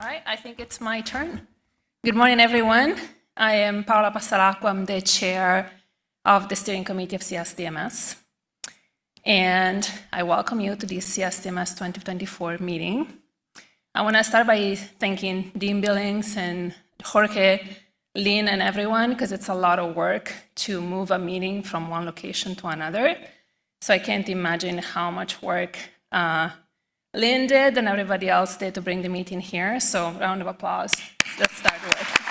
All right, I think it's my turn. Good morning, everyone. I am Paola Passalacqua. I'm the chair of the steering committee of CSDMS. And I welcome you to this CSDMS 2024 meeting. I want to start by thanking Dean Billings and Jorge, Lynn, and everyone, because it's a lot of work to move a meeting from one location to another. So I can't imagine how much work uh, Lynn did and everybody else did to bring the meeting here. So round of applause. Let's start with.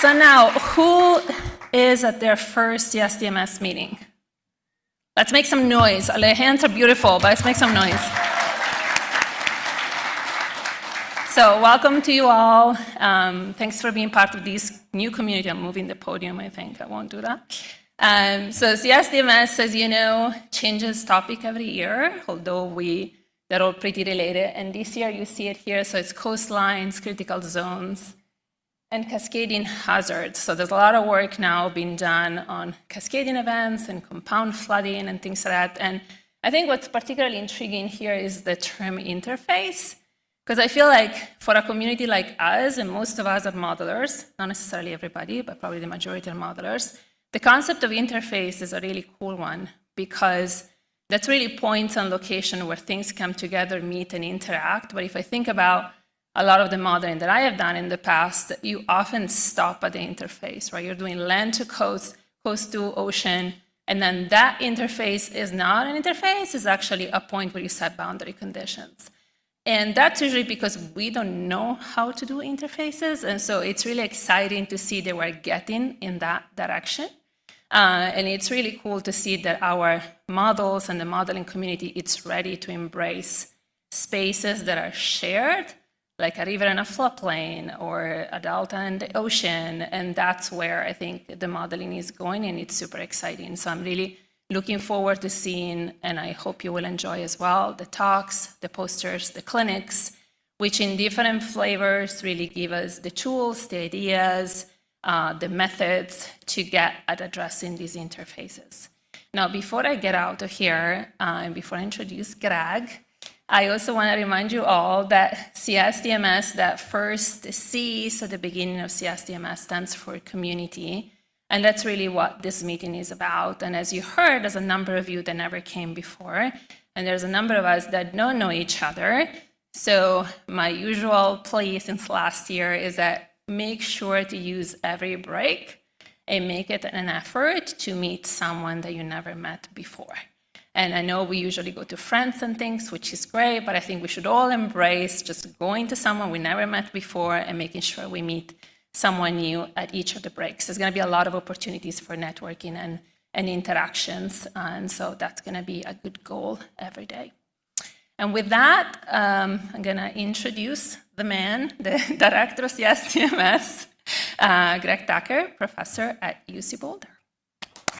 So now, who is at their first CSDMS meeting? Let's make some noise. The hands are beautiful, but let's make some noise. So welcome to you all. Um, thanks for being part of this new community. I'm moving the podium, I think. I won't do that. Um, so CSDMS, as you know, changes topic every year, although we they're all pretty related. And this year you see it here, so it's coastlines, critical zones, and cascading hazards. So there's a lot of work now being done on cascading events and compound flooding and things like that. And I think what's particularly intriguing here is the term interface, because I feel like for a community like us, and most of us are modelers, not necessarily everybody, but probably the majority are modelers, the concept of interface is a really cool one because that's really points and location where things come together, meet, and interact. But if I think about a lot of the modeling that I have done in the past, you often stop at the interface, right? You're doing land to coast, coast to ocean, and then that interface is not an interface, it's actually a point where you set boundary conditions. And that's usually because we don't know how to do interfaces. And so it's really exciting to see that we're getting in that direction. Uh, and it's really cool to see that our models and the modeling community it's ready to embrace spaces that are shared, like a river and a floodplain or a delta and the ocean. And that's where I think the modeling is going, and it's super exciting. So I'm really looking forward to seeing, and I hope you will enjoy as well, the talks, the posters, the clinics, which in different flavors really give us the tools, the ideas, uh, the methods to get at addressing these interfaces. Now, before I get out of here, uh, and before I introduce Greg, I also want to remind you all that CSDMS, that first C, so the beginning of CSDMS stands for community. And that's really what this meeting is about. And as you heard, there's a number of you that never came before. And there's a number of us that don't know each other. So my usual plea since last year is that make sure to use every break and make it an effort to meet someone that you never met before. And I know we usually go to friends and things, which is great, but I think we should all embrace just going to someone we never met before and making sure we meet someone new at each of the breaks. There's going to be a lot of opportunities for networking and, and interactions, and so that's going to be a good goal every day. And with that, um, I'm going to introduce the man, the director of CSDMS, uh, Greg Tucker, professor at UC Boulder.